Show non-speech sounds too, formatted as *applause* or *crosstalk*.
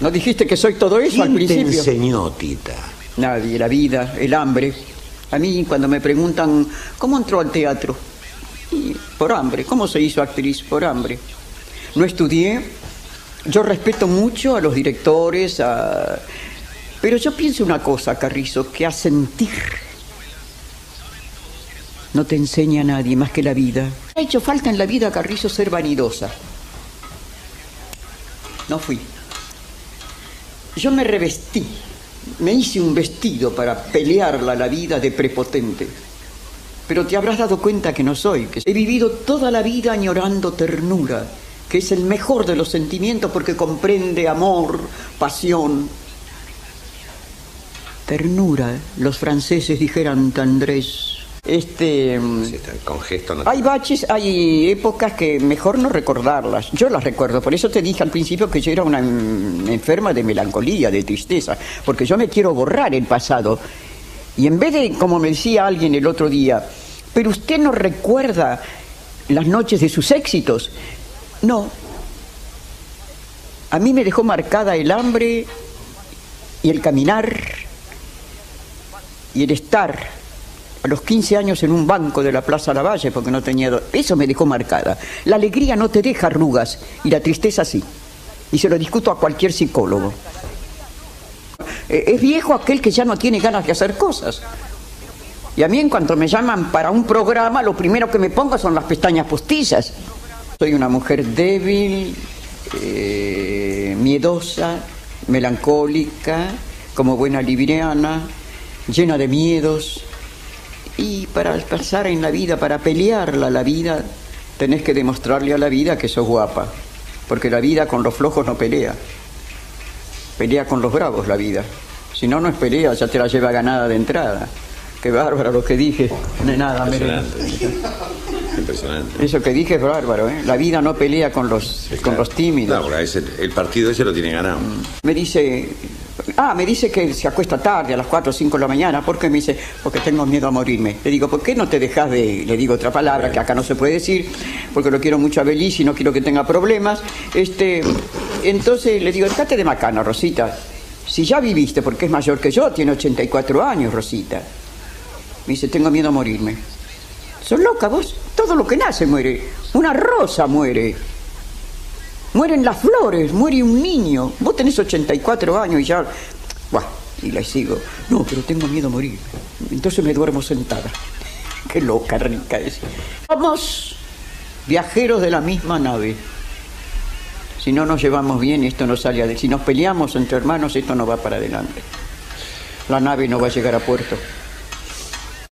¿No dijiste que soy todo eso al ¿Quién te principio? enseñó, Tita? Nadie, la vida, el hambre. A mí cuando me preguntan, ¿cómo entró al teatro? Y por hambre. ¿Cómo se hizo actriz? Por hambre. No estudié. Yo respeto mucho a los directores, a... pero yo pienso una cosa, Carrizo, que a sentir no te enseña a nadie más que la vida. Ha hecho falta en la vida, Carrizo, ser vanidosa. No fui. Yo me revestí, me hice un vestido para pelearla la vida de prepotente. Pero te habrás dado cuenta que no soy, que he vivido toda la vida añorando ternura, que es el mejor de los sentimientos porque comprende amor, pasión. Ternura, los franceses dijeran tendrés. Este. Sí, está, con gesto no Hay baches, hay épocas que mejor no recordarlas. Yo las recuerdo, por eso te dije al principio que yo era una mm, enferma de melancolía, de tristeza, porque yo me quiero borrar el pasado. Y en vez de, como me decía alguien el otro día, pero usted no recuerda las noches de sus éxitos. No. A mí me dejó marcada el hambre y el caminar y el estar a los 15 años en un banco de la Plaza Lavalle porque no tenía... Eso me dejó marcada. La alegría no te deja arrugas y la tristeza sí. Y se lo discuto a cualquier psicólogo. Eh, Es viejo aquel que ya no tiene ganas de hacer cosas. Y a mí en cuanto me llaman para un programa, lo primero que me pongo son las pestañas postizas. Soy una mujer débil, eh, miedosa, melancólica, como buena libriana, llena de miedos. Y para pasar en la vida, para pelearla la vida, tenés que demostrarle a la vida que sos guapa. Porque la vida con los flojos no pelea. Pelea con los bravos la vida. Si no, no es pelea, ya te la lleva ganada de entrada. Qué bárbaro lo que dije. No es nada. Impresionante. Impresionante. Eso que dije es bárbaro, ¿eh? La vida no pelea con los, con los tímidos. Porque ese- el partido ese lo tiene ganado. Me dice, ah, me dice que se acuesta tarde, a las 4 o 5 de la mañana. ¿Por qué? Me dice, porque tengo miedo a morirme. Le digo, ¿por qué no te dejas de.? Le digo otra palabra que acá no se puede decir, porque lo quiero mucho a Belis y no quiero que tenga problemas. Este, entonces le digo, dejate de macana, Rosita. Si ya viviste, porque es mayor que yo, tiene 84 años, Rosita. Me dice, tengo miedo a morirme. ¿Sos loca vos? Todo lo que nace muere. Una rosa muere. Mueren las flores, muere un niño. Vos tenés 84 años y ya... Buah, y le sigo. No, pero tengo miedo a morir. Entonces me duermo sentada. *laughs* Qué loca, rica es. Somos viajeros de la misma nave. Si no nos llevamos bien, esto no sale adelante. Si nos peleamos entre hermanos, esto no va para adelante. La nave no va a llegar a puerto.